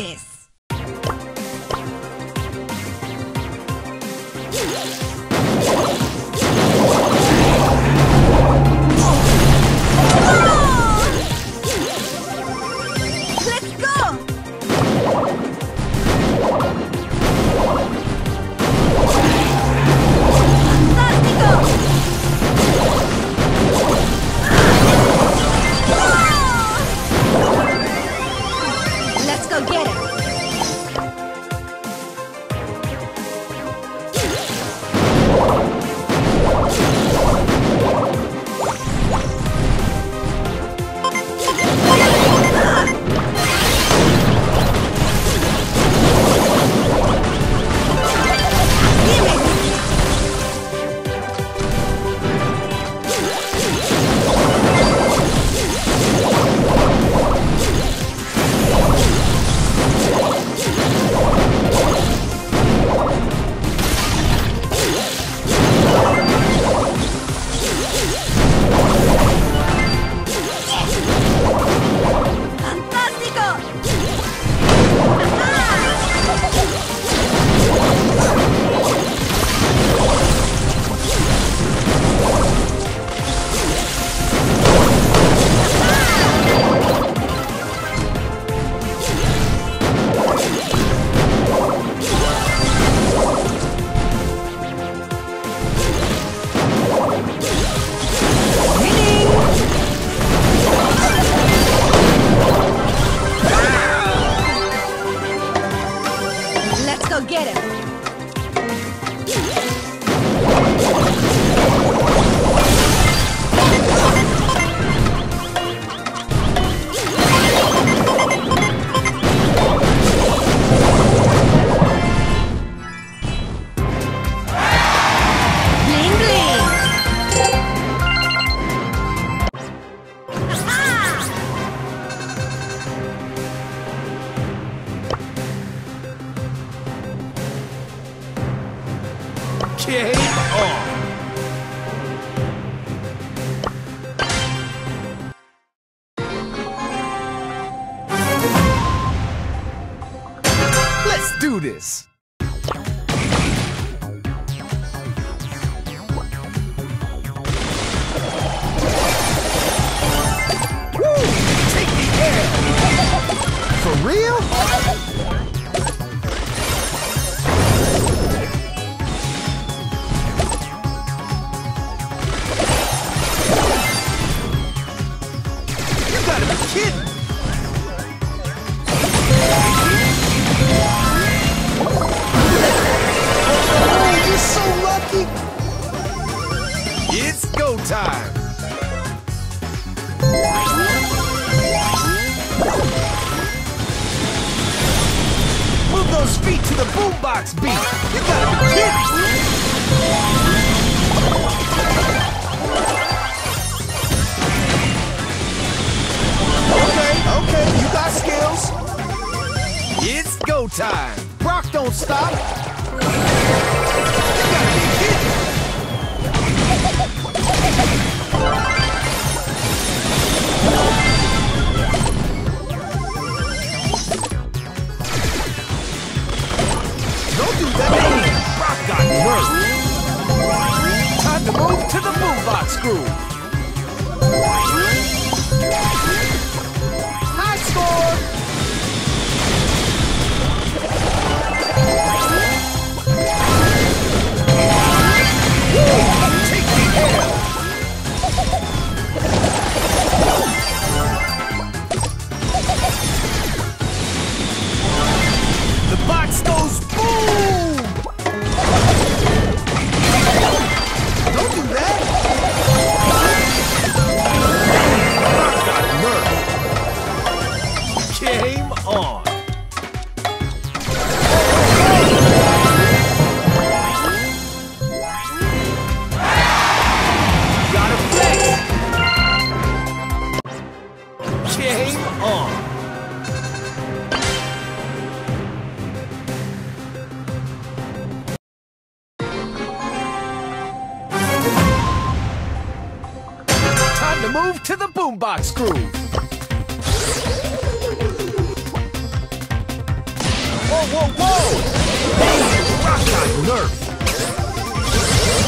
this! Beat! You gotta be kidding! Okay, okay, you got skills. It's go time. Brock don't stop. You gotta be kidding. Do that. Brock got nerve. Time to move to the boombox groove. Time to move to the boombox groove. Whoa, whoa, whoa! Rock on nerf.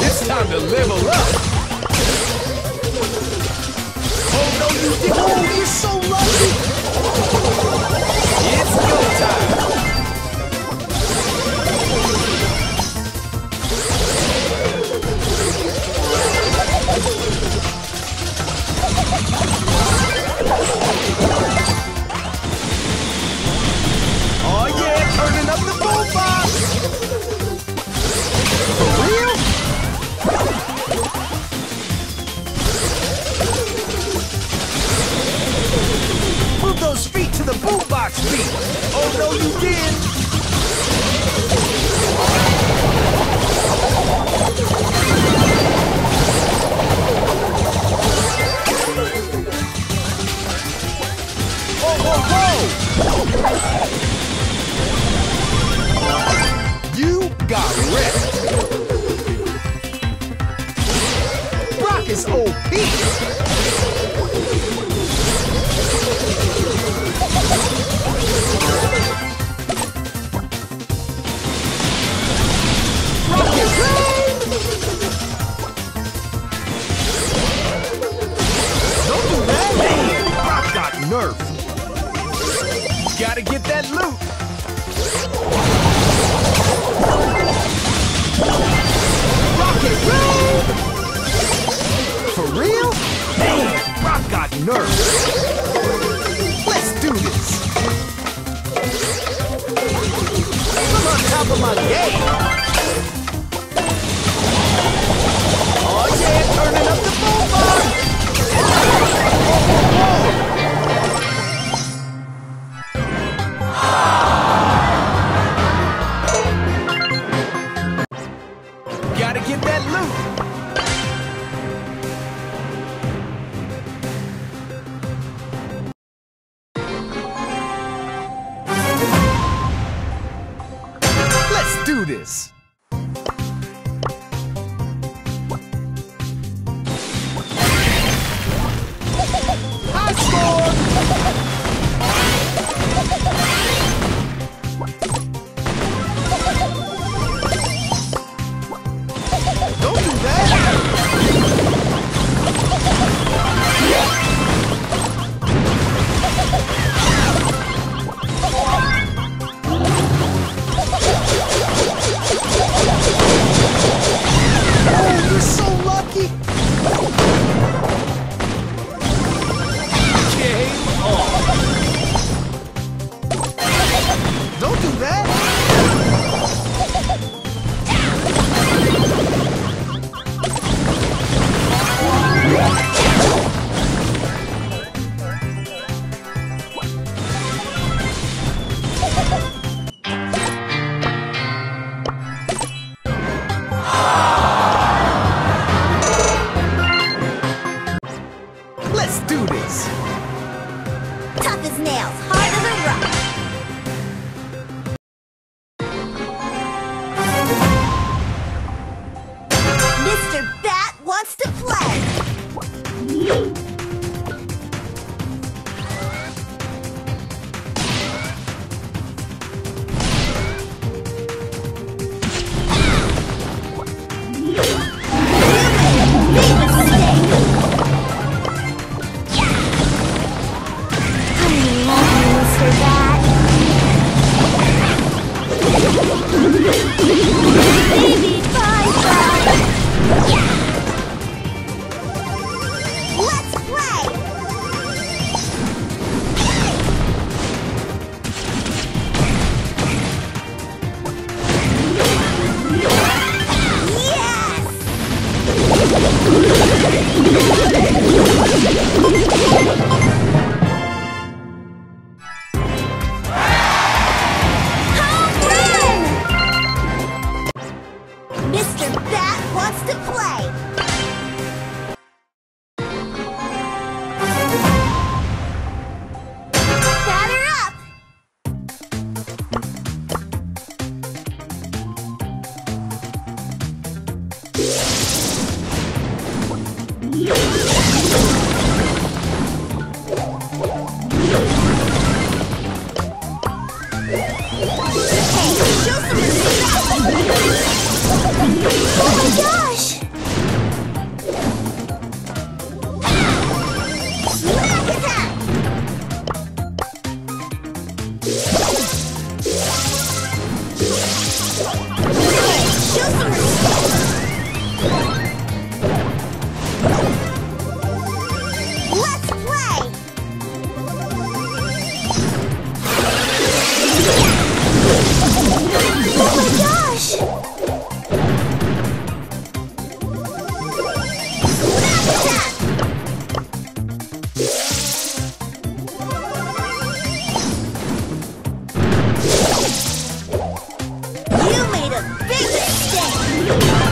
It's time to level up. Oh no, you did! Oh, you're so lucky! It's go time. Let's do this! I'm on top of my game! this. survive. Let's go. a big mistake!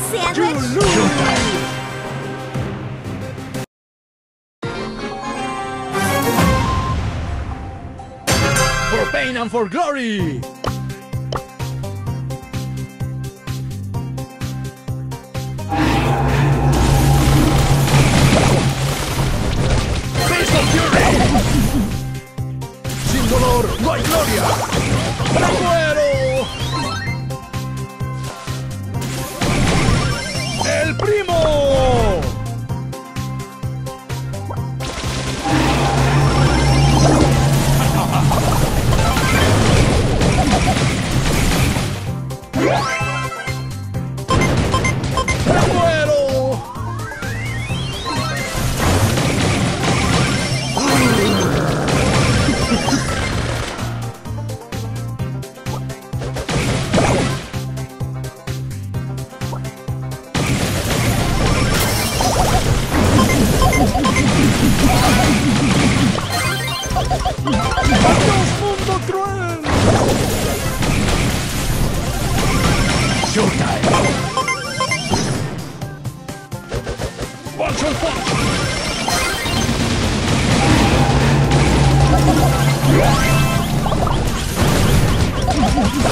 Sandwich. For pain and for glory! Sin dolor no hay gloria! ¡Me muero! Primo!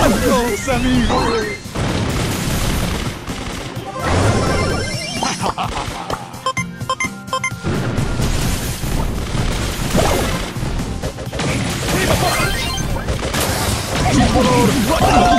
¡Adiós, amigos! ¡Por favor!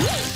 Yeah!